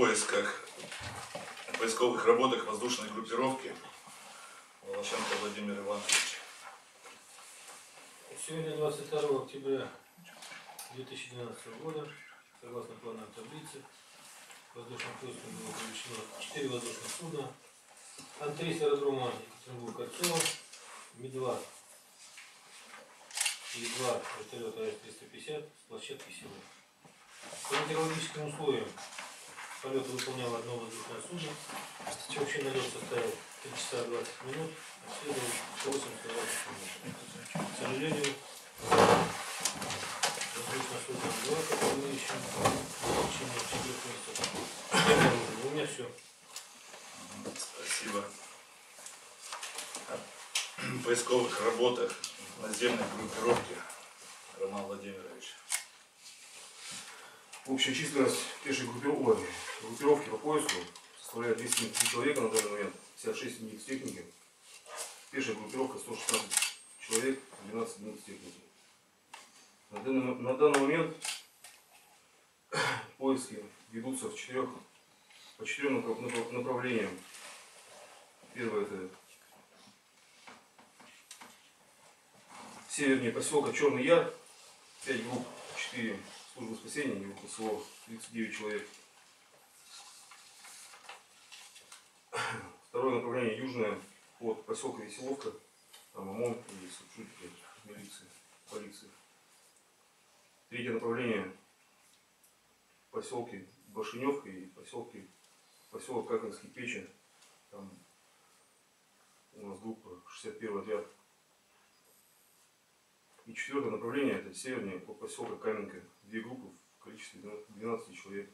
поисках, поисковых работах воздушной группировки Волошенко Владимир Иванович. Сегодня 22 октября 2012 года, согласно плановой таблице, воздушным поиском было привлечено 4 воздушных судна, Ан-3 с аэродрома Екатеринбург-Кольцово, Ми-2 и 2 вертолета Р-350 с площадки Силы. По метеорологическим условиям полет выполняло одно воздушное судно, общий налет составил 3 часа 20 минут, обследовал 80 минут. К сожалению, воздушное судно 2, которое ищем, в течение 4 месяцев. обнаружено. У меня все. Спасибо. О поисковых работах наземной группировки Роман Владимирович. Общая численность пешей группировки, группировки по поиску составляет 203 человека на данный момент, 56 единиц техники. Пешая группировка 116 человек, 12 единиц техники. На данный, на данный момент поиски ведутся в четырех, по четырем направ- направ- направлениям. Первое это севернее поселка Черный Яр, 5 групп, 4 службы спасения, и группа СО, 39 человек. Второе направление южное от поселка Веселовка, там ОМОН и сотрудники милиции, полиции. Третье направление поселки Башиневка и поселки поселок Какинский Печи. Там у нас группа 61 отряд. И четвертое направление это севернее от поселка Каменка. Две группы в количестве 12 человек.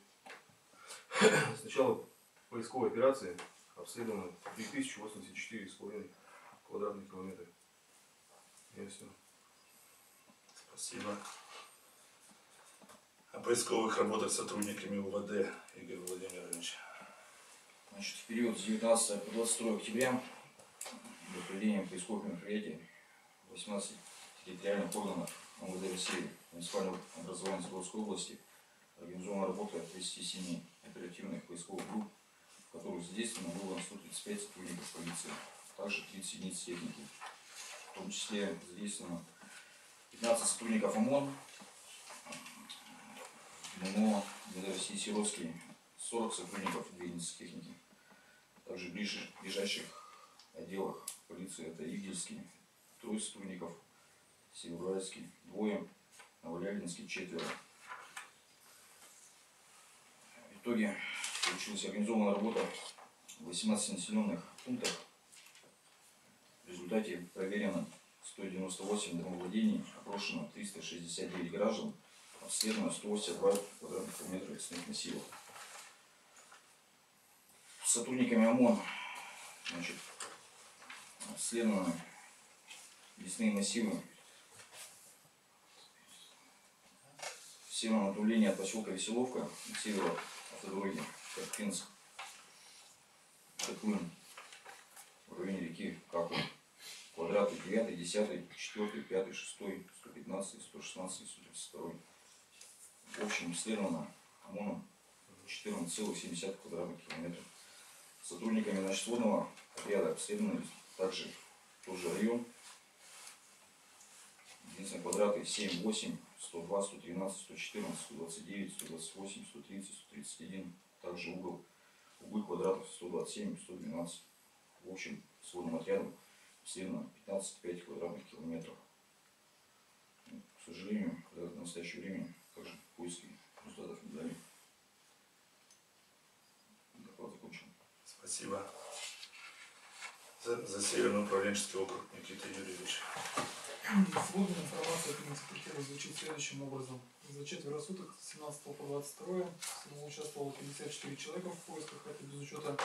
С начала поисковой операции обследовано 3084,5 квадратных километра. И все. Спасибо. О поисковых работах с сотрудниками УВД Игорь Владимирович. Значит, в период с 19 по 22 октября для проведения поисковых мероприятий 18 территориальных органов МВД России муниципального образования Свердловской области организована работа 37 оперативных поисковых групп, в которых задействовано было 135 сотрудников полиции, также 30 единиц техники. В том числе задействовано 15 сотрудников ОМОН, МО МВД России Сировский, 40 сотрудников две единицы техники. Также ближайших отделах полиции это Игельский, трое сотрудников, Североуральский, двое, Новолялинский, четверо. В итоге получилась организована работа в 18 населенных пунктах. В результате проверено 198 домовладений, опрошено 369 граждан, обследовано 182 квадратных километра лесных массивов с сотрудниками ОМОН значит, обследованы лесные массивы северном направлении от поселка Веселовка к северу автодороги Карпинск, Котлын, в районе реки Каку. Квадраты 9, 10, 4, 5, 6, 115, 116, 132. В общем, исследовано ОМОНом 14,7 квадратных километров. Сотрудниками значит, сводного отряда обследованы также тот же район. Единственные квадраты 7, 8, 102, 113, 114, 129, 128, 130, 131. Также угол, углы квадратов 127, 112. В общем, сводным отрядом обследовано 15,5 квадратных километров. К сожалению, в настоящее время также поиски результатов не дали. Доклад закончен. Спасибо. За, за Северный управленческий округ Никита Юрьевич. Сводная информация от муниципалитета звучит следующим образом. За четверо суток с 17 по 22 всего участвовало 54 человека в поисках, это без учета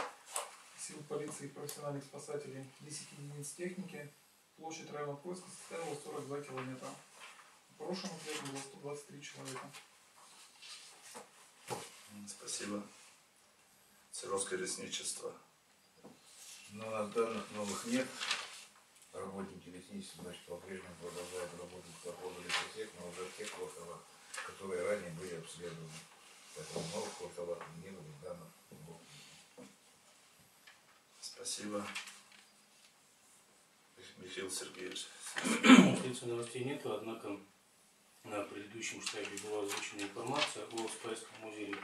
сил полиции и профессиональных спасателей, 10 единиц техники. Площадь района поиска составила 42 километра. Опрошенных при этом было 123 человека. Спасибо. Сиротское лесничество. Но данных новых нет. Работники лесничества значит, по-прежнему продолжают работать по ходу лесосек, но уже в тех кварталах, которые ранее были обследованы. Поэтому новых кварталах не было данных. Спасибо. Михаил Сергеевич. Остается новостей нету, однако на предыдущем штабе была озвучена информация о Спайском музее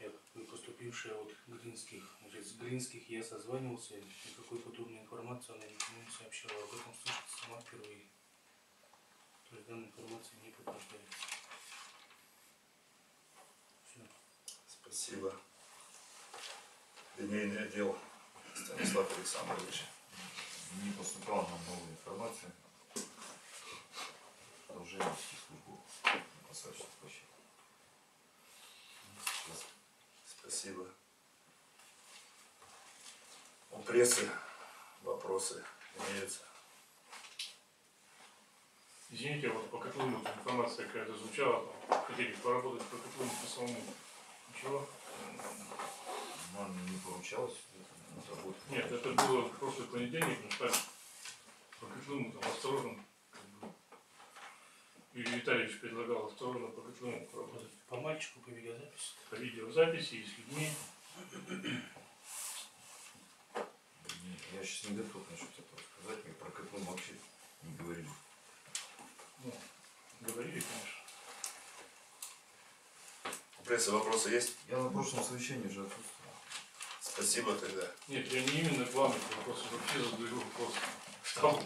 я поступившая от Гринских, значит, с Гринских я созванивался, никакой подобной информации она никому не сообщала. Об этом слышит сама впервые. То есть данная информация не подтверждается. Все. Спасибо. Линейный отдел Станислав Александрович. Не поступала нам новая информация. Продолжаем вести службу на посадочной площадке. Сейчас Спасибо. У прессы вопросы имеются. Извините, вот по Котлыну информация какая-то звучала, там, хотели поработать по Котлыну по самому. Ничего? нам не работа. Нет, это было в прошлый понедельник, мы стали по Котлыну там осторожно. Юрий Витальевич предлагал осторожно по Котлыну поработать. По мальчику, по видеозаписи. По видеозаписи и с людьми. Не, Я сейчас не готов насчет этого сказать. Мы про котлом вообще не говорили. Ну, говорили, конечно. У прессы вопросы есть? Я на прошлом совещании уже отсутствовал. Спасибо тогда. Нет, я не именно к вам этот вопрос, я вообще задаю вопрос. Штабу.